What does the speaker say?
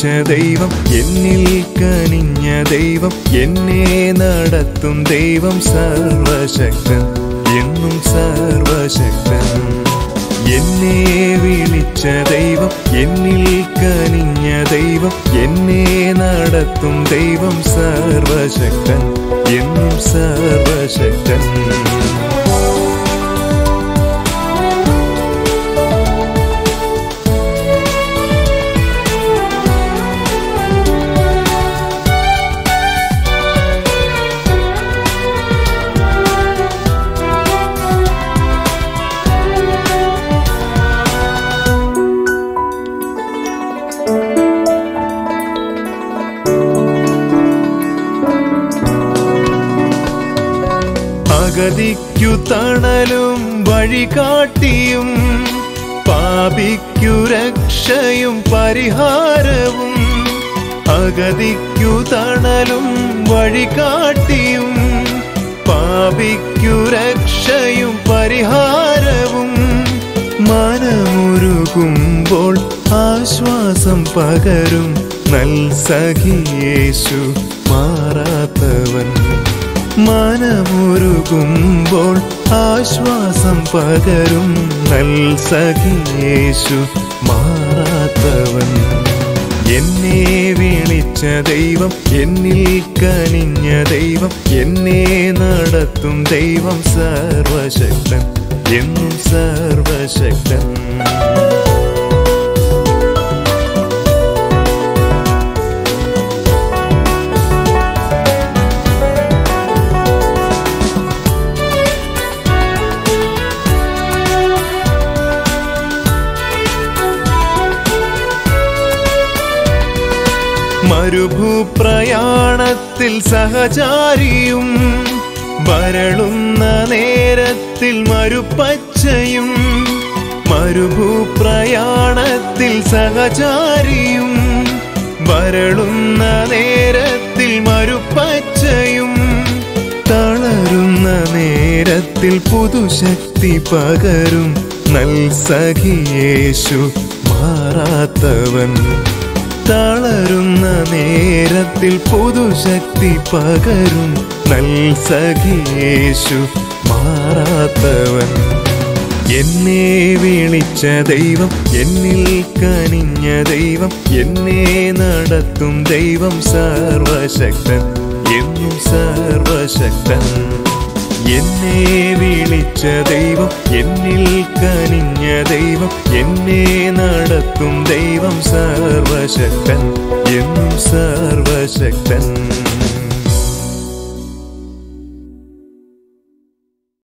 വിളിച്ച ദൈവം എന്നിൽ കനിഞ്ഞ ദൈവം എന്നെ നടത്തും ദൈവം സർവശക്തൻ എന്നും സർവശക്തൻ. എന്നെ വിളിച്ച ദൈവം എന്നിൽ കനിഞ്ഞ ദൈവം എന്നെ നടത്തും ദൈവം സർവശക്തൻ എന്നും സർവശക്തൻ. അഗതിക്കു തണലും വഴികാട്ടിയും പാപിക്കു രക്ഷയും പരിഹാരവും അഗതിക്കു തണലും വഴികാട്ടിയും പാപിക്കു രക്ഷയും പരിഹാരവും മനമുരുകുമ്പോൾ ആശ്വാസം പകരും നൽ സഖിയേശു മാറാത്തവൻ. മനമുരുകുമ്പോൾ ആശ്വാസം പകരും നൽ സഖിയേശു മാറാത്തവൻ. എന്നെ വിളിച്ച ദൈവം എന്നിൽ കനിഞ്ഞ ദൈവം എന്നെ നടത്തും ദൈവം സർവശക്തൻ എന്നും സർവശക്തൻ. മരുഭൂപ്രയാണത്തിൽ സഹചാരിയും വരളുന്ന നേരത്തിൽ മരുപ്പച്ചയും മരുഭൂപ്രയാണത്തിൽ സഹചാരിയും വരളുന്ന നേരത്തിൽ മരുപ്പച്ചയും തളരുന്ന നേരത്തിൽ പുതുശക്തി പകരും നൽ സഖിയേശു മാറാത്തവൻ. തളരുന്ന നേരത്തിൽ പുതുശക്തി പകരും നൽ സഖിയേശു മാറാത്തവൻ. എന്നെ വിളിച്ച ദൈവം എന്നിൽ കനിഞ്ഞ ദൈവം എന്നെ നടത്തും ദൈവം സർവശക്തൻ എന്നും സർവശക്തൻ. എന്നെ വിളിച്ച ദൈവം എന്നിൽ കനിഞ്ഞ ദൈവം എന്നെ നടത്തും ദൈവം സർവശക്തൻ എന്നും സർവശക്തൻ.